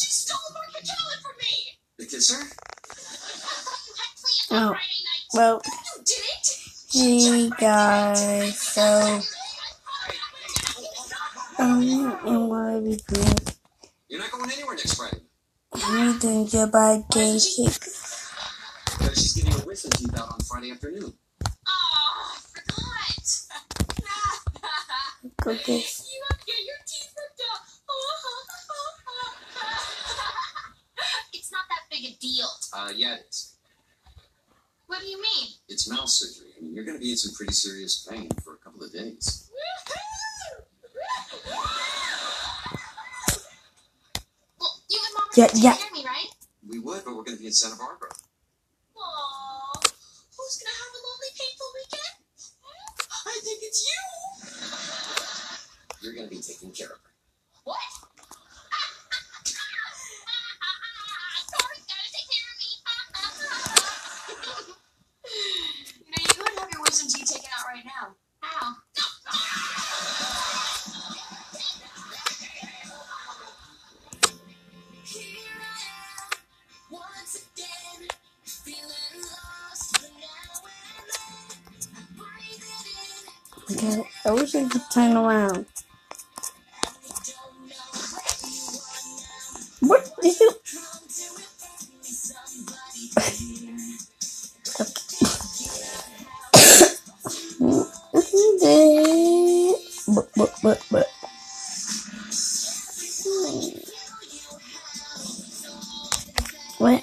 she stole Mark McCallum from me. The kisser? You Oh. on Friday night. Well, You didn't. hey guys, so um, I'm gonna be doing You're not going anywhere next Friday. I'm doing Goodbye Day Cake. Because she's getting her wisdom teeth out on Friday afternoon. Oh, I forgot. Cookies. You have get Uh, yeah, it's, What do you mean? it's mouth surgery. I mean, you're going to be in some pretty serious pain for a couple of days. Well, you and Mom are Yeah, gonna yeah. care of me, right? We would, but we're going to be in Santa Barbara. Aww. Who's gonna have a lonely, painful weekend? I think it's you. You're going to be taking care of her. I wish I could turn around. What did you? But, but, but, but. What?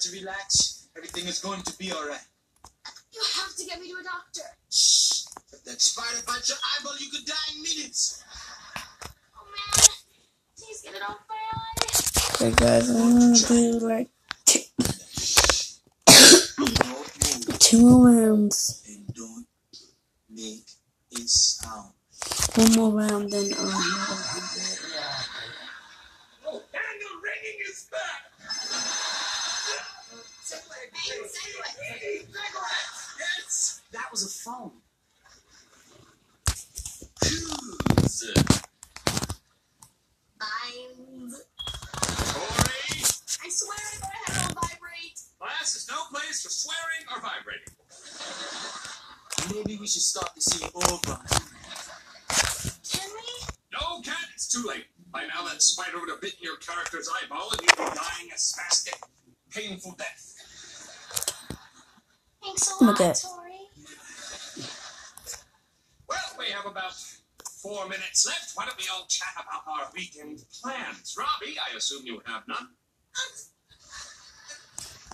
Try to relax. Everything is going to be alright. You have to get me to a doctor. Shh. If that spider bites your eyeball, you could die in minutes. Oh man. Please get it off my eye. Okay, guys, I'm gonna do like two, Don't two rounds. and don't make a sound. One more round, then um. Oh, Who's Mind. Corey, I swear I thought I had it on vibrate. class is no place for swearing or vibrating. Maybe we should start the scene over. Can we? No, cat, it's too late. By now, that spider would have bitten your character's eyeball and you'd be dying a spastic, painful death. Thanks a lot, Okay. Tori. Well, we have about four minutes left. Why don't we all chat about our weekend plans? Robbie, I assume you have none.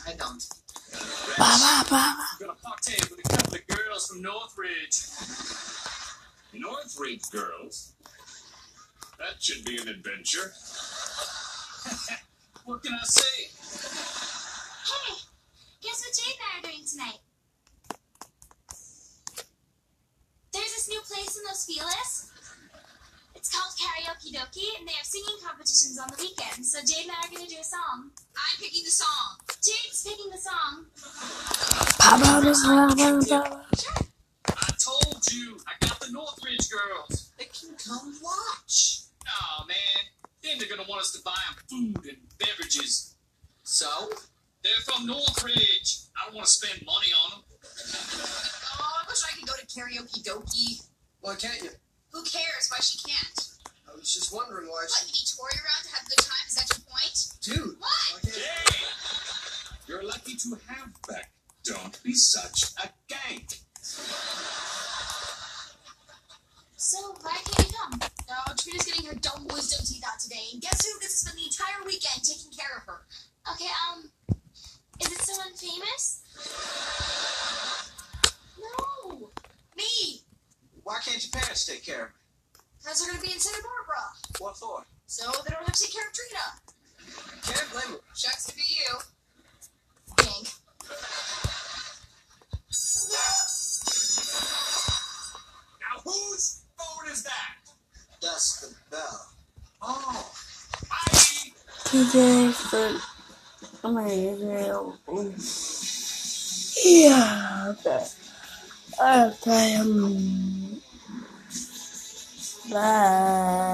I don't. Ba ba ba. We're gonna party with a couple of girls from Northridge. Northridge girls? That should be an adventure. what can I say? Hey, guess what Jade and I are doing tonight? Place in Los Feliz. It's called Karaoke Dokie, and they have singing competitions on the weekends. So Jade and I are going to do a song. I'm picking the song. Jade's picking the song. I told you, I got the Northridge girls. They can come watch. Oh man, then they're gonna want us to buy them food and beverages. So? They're from Northridge. I don't want to spend money on them. Oh, I wish I could go to karaoke dokie. Why can't you? Who cares? Why she can't? Oh, was just wondering why What, she... you need Tori around to have a good time? Is that your point? Dude! What? Jade! You're lucky to have Beck. Don't be such a gank. So, why can't you come? No, Trina's getting her dumb wisdom teeth out today, and guess who gets to spend the entire weekend taking care of her? Okay, um, is it someone famous? No! Me! Why can't your parents take care of her? Because they're gonna be in Santa Barbara. What for? So they don't have to take care of Trina. Can't blame her. Shucks to be you. Dang. Now, whose phone is that? That's the bell. Oh, I. TJ for amazing. Yeah, okay. Okay, um, bye.